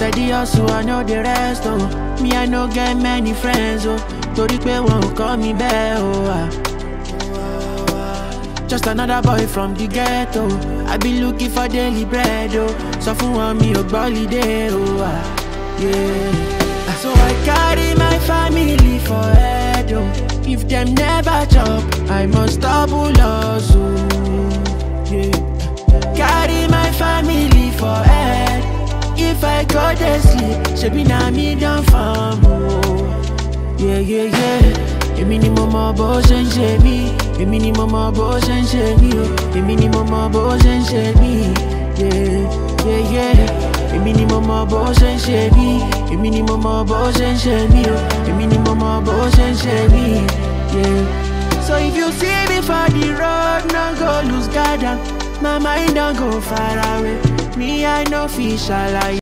steady hustle, I know the rest, oh. Me, I no get many friends, oh. Torí pé wọn ò kọ́ mi bẹ́ẹ̀, oh. Ah. Just another boy from the ghetto. I be looking for daily bread, oh. So fún wọn mi ò gbọ́ lídé, oh. Ah. Yeah. So I carry my family for head, oh. If them never chop, I must double If I go to sleep, shebi na me don farm, oh. Yeah, yeah, yeah. Èmi ni mo mọ bó ṣe ń ṣe mí. Èmi ni mo mọ bó ṣe ń ṣe mí o. Èmi ni mo mọ bó. Yeah, yeah, yeah. Èmi ni mo mọ bó ṣe ń ṣe mí. Èmi ni mo mọ bó ṣe ń ṣe mí o. Èmi ni mo mọ bó. Yeah. So if you see me for the road, no go lose am. My mind don't go far away. Me, I no fish, I like.